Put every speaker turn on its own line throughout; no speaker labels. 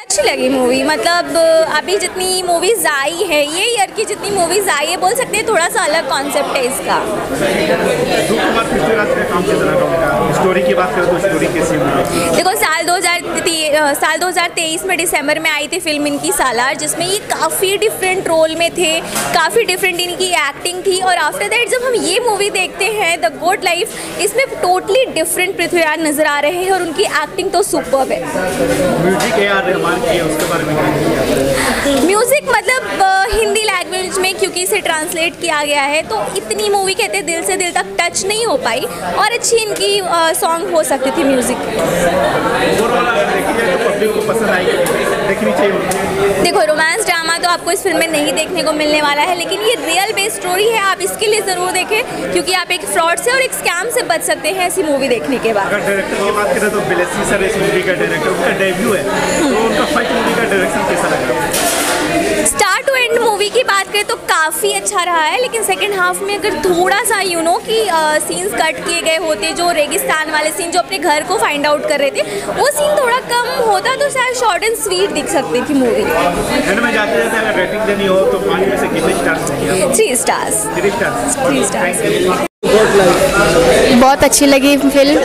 अच्छी लगी मूवी मतलब अभी जितनी मूवीज़ आई है ये ईयर की जितनी मूवीज़ आई है बोल सकते हैं थोड़ा सा अलग कॉन्सेप्ट है इसका।
कुमार पृथ्वीराज का काम कैसा लगा उनका स्टोरी की बात करें तो स्टोरी कैसी
देखो साल 2000 साल 2023 में दिसंबर में आई थी फ़िल्म इनकी सालार जिसमें ये काफ़ी डिफरेंट रोल में थे काफ़ी डिफरेंट इनकी एक्टिंग थी और आफ्टर दैट जब हम ये मूवी देखते हैं द गुड लाइफ इसमें टोटली डिफरेंट पृथ्वीराज नज़र आ रहे हैं और उनकी एक्टिंग तो सुपर है।
म्यूज़िक उसके बारे में क्या
म्यूज़िक मतलब हिंदी लैंग्वेज में क्योंकि इसे ट्रांसलेट किया गया है तो इतनी मूवी कहते दिल से दिल तक टच नहीं हो पाई और अच्छी इनकी सॉन्ग हो सकती थी म्यूज़िक
तो।
देखो रोमांस ड्रामा तो आपको इस फ़िल्म में नहीं देखने को मिलने वाला है लेकिन ये रियल बेस्ड स्टोरी है आप इसके लिए ज़रूर देखें क्योंकि आप एक फ्रॉड से और एक स्कैम से बच सकते हैं ऐसी मूवी देखने के बाद।
अगर डायरेक्टर की बात करें तो बिलेसी सर इस मूवी का डायरेक्टर उनका डेब्यू है। तो उनका मूवी का डायरेक्शन कैसा लगा
स्टार्ट टू एंड मूवी की बात करें तो काफ़ी अच्छा रहा है लेकिन सेकंड हाफ़ में अगर थोड़ा सा यू नो कि सीन्स कट किए गए होते जो रेगिस्तान वाले सीन जो अपने घर को फाइंड आउट कर रहे थे वो सीन थोड़ा कम होता तो शायद शॉर्ट एंड स्वीट दिख सकती थी मूवी
में जाते जाते अगर रेटिंग देनी हो तो पाँच में से कितने stars
three stars
three stars.
बहुत अच्छी लगी फ़िल्म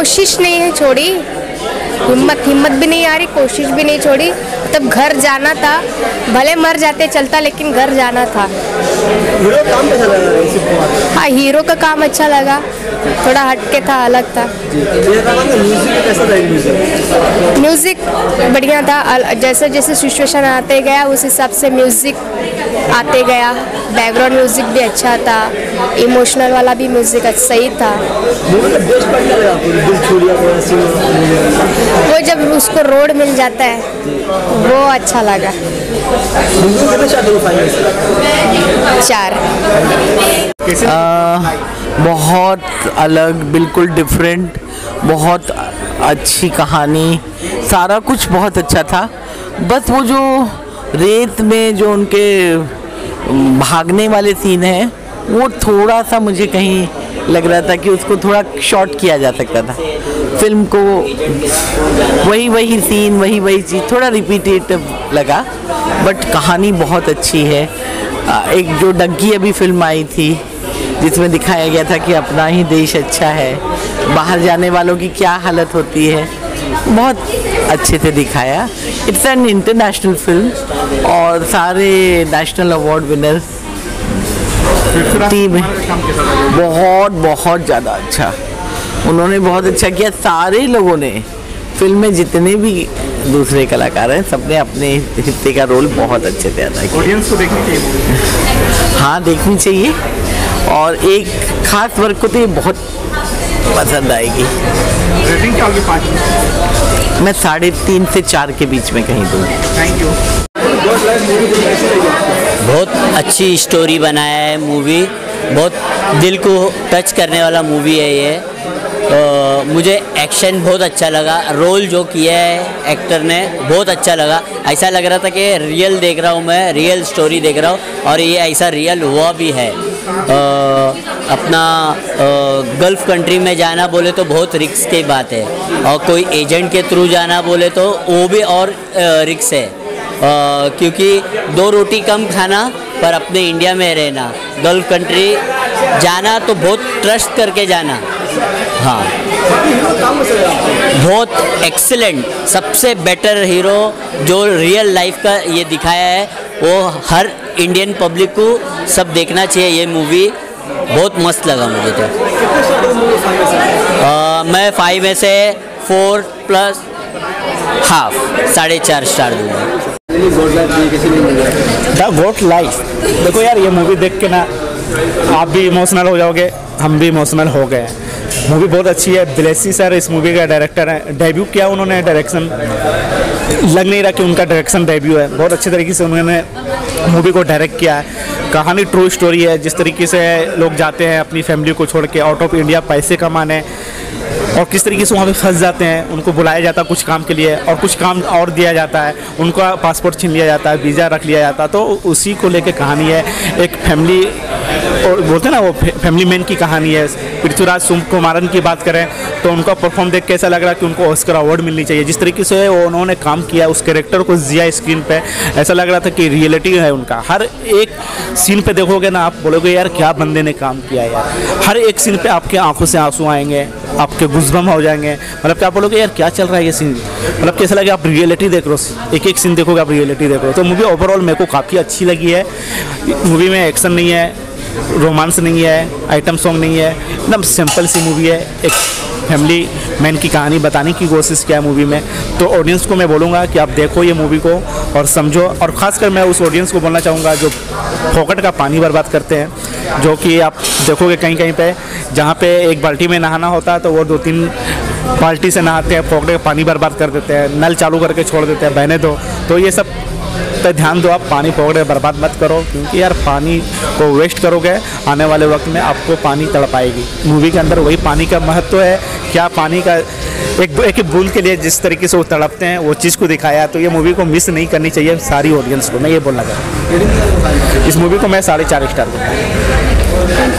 कोशिश नहीं है छोड़ी। हिम्मत हिम्मत भी नहीं आ रही कोशिश भी नहीं छोड़ी। तब घर जाना था। भले मर जाते चलता लेकिन घर जाना था।
हीरो काम कैसा लगा
हाँ हीरो का काम अच्छा लगा। थोड़ा हटके था अलग था।
कैसा म्यूज़िक
बढ़िया था। जैसे जैसे सिचुएशन आते गया उस हिसाब से म्यूज़िक आते गया। बैकग्राउंड म्यूज़िक भी अच्छा था। इमोशनल वाला भी म्यूज़िक सही था। वो जब उसको रोड मिल जाता है, वो अच्छा लगा। चार।
बहुत अलग, बिल्कुल डिफरेंट बहुत अच्छी कहानी। सारा कुछ बहुत अच्छा था। बस वो जो रेत में जो उनके भागने वाले सीन हैं वो थोड़ा सा मुझे कहीं लग रहा था कि उसको थोड़ा शॉर्ट किया जा सकता था। फ़िल्म को वही वही सीन वही वही चीज़, थोड़ा रिपीटेटिव लगा बट कहानी बहुत अच्छी है। एक जो डंकी अभी फ़िल्म आई थी, जिसमें दिखाया गया था कि अपना ही देश अच्छा है, बाहर जाने वालों की क्या हालत होती है, बहुत अच्छे से दिखाया। इट्स एन इंटरनेशनल फ़िल्म और सारे नेशनल अवार्ड विनर्स टीम है बहुत बहुत ज़्यादा अच्छा। उन्होंने बहुत अच्छा किया सारे लोगों ने। फ़िल्म में जितने भी दूसरे कलाकार हैं सबने अपने हिस्से का रोल बहुत अच्छे से अदा किया।
ऑडियंस को देखनी चाहिए
हाँ देखनी चाहिए। और एक खास वर्ग को तो ये बहुत पसंद आएगी।
रेटिंग क्या होगी पाँच मैं?
साढ़े तीन से चार के बीच में कहीं दूँ।
थैंक यू
बहुत अच्छी स्टोरी बनाया है मूवी बहुत दिल को टच करने वाला मूवी है ये। अ, मुझे एक्शन बहुत अच्छा लगा। रोल जो किया है एक्टर ने बहुत अच्छा लगा। ऐसा लग रहा था कि रियल देख रहा हूँ मैं रियल स्टोरी देख रहा हूँ और ये ऐसा रियल हुआ भी है। अ, अपना गल्फ़ कंट्री में जाना बोले तो बहुत रिक्स की बात है। और कोई एजेंट के थ्रू जाना बोले तो वो भी और रिक्स है। क्योंकि दो रोटी कम खाना पर अपने इंडिया में रहना। गल्फ कंट्री जाना तो बहुत ट्रस्ट करके जाना। हाँ। बहुत एक्सेलेंट सबसे बेटर हीरो जो रियल लाइफ का ये दिखाया है वो हर इंडियन पब्लिक को सब देखना चाहिए ये मूवी बहुत मस्त लगा मुझे तो। अ, मैं फाइव में से फोर प्लस हाफ़ साढ़े चार स्टार दूँगा।
The goat life. देखो यार, ये मूवी देख के ना आप भी इमोशनल हो जाओगे, हम भी इमोशनल हो गए मूवी बहुत अच्छी है बिलेसी सर इस मूवी का डायरेक्टर है। डेब्यू किया उन्होंने डायरेक्शन लग नहीं रहा कि उनका डायरेक्शन डेब्यू है। बहुत अच्छे तरीके से उन्होंने मूवी को डायरेक्ट किया है। कहानी ट्रू स्टोरी है, जिस तरीके से लोग जाते हैं अपनी फैमिली को छोड़ के आउट ऑफ़ इंडिया पैसे कमाने और किस तरीके से वहाँ पे फंस जाते हैं, उनको बुलाया जाता है कुछ काम के लिए और कुछ काम और दिया जाता है। उनका पासपोर्ट छीन लिया जाता है, वीज़ा रख लिया जाता है। तो उसी को लेकर कहानी है। एक फैमिली और बोलते हैं ना, वो फैमिली मैन की कहानी है। पृथ्वीराज सुम कुमारन की बात करें तो उनका परफॉर्म देख के ऐसा लग रहा कि उनको ऑस्कर अवार्ड मिलनी चाहिए। जिस तरीके से वो उन्होंने काम किया, उस कैरेक्टर को जिया स्क्रीन पे, ऐसा लग रहा था कि रियलिटी है उनका। हर एक सीन पे देखोगे ना, आप बोलोगे, यार, क्या बंदे ने काम किया यार। हर एक सीन पे आपके आँखों से आँसू आएँगे, आपके गुजबम हो जाएँगे। मतलब क्या बोलोगे, यार, क्या चल रहा है ये सीन मतलब कैसा लगे, आप रियलिटी देख रहे हो। एक एक सीन देखोगे, आप रियलिटी देख रहे हो। तो मूवी ओवरऑल मेरे को काफ़ी अच्छी लगी है। मूवी में एक्शन नहीं है। रोमांस नहीं है, आइटम सॉन्ग नहीं है, एकदम सिंपल सी मूवी है, एक फैमिली मैन की कहानी बताने की कोशिश किया मूवी में। तो ऑडियंस को मैं बोलूँगा कि आप देखो ये मूवी को और समझो और ख़ासकर मैं उस ऑडियंस को बोलना चाहूँगा जो फोकट का पानी बर्बाद करते हैं, जो कि आप देखोगे कहीं कहीं पे, जहाँ पे एक बाल्टी में नहाना होता है तो वो दो तीन बाल्टी से नहाते हैं, फोकट का पानी बर्बाद कर देते हैं, नल चालू करके छोड़ देते हैं, बहने दो। तो ये सब पे ध्यान दो आप, पानी पकड़े बर्बाद मत करो, क्योंकि यार पानी को वेस्ट करोगे, आने वाले वक्त में आपको पानी तड़पाएगी मूवी के अंदर वही पानी का महत्व है, क्या पानी का एक एक बूंद के लिए जिस तरीके से वो तड़पते हैं, वो चीज़ को दिखाया तो ये मूवी को मिस नहीं करनी चाहिए सारी ऑडियंस को, मैं ये बोलना चाहता हूँ। इस मूवी को मैं साढ़े चार स्टार दूँगा